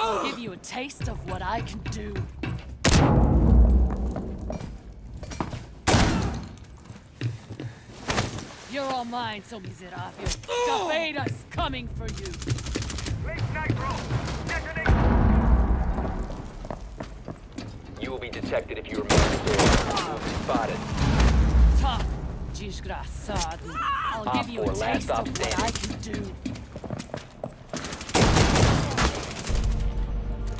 I'll give you a taste of what I can do. You're all mine, so miserable. The coming for you. You will be detected if you remain in the door. You will be spotted. Tough, desgraçado. I'll give you a taste of what I can do.